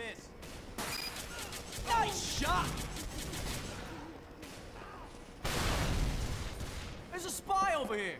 this. Nice shot! There's a spy over here!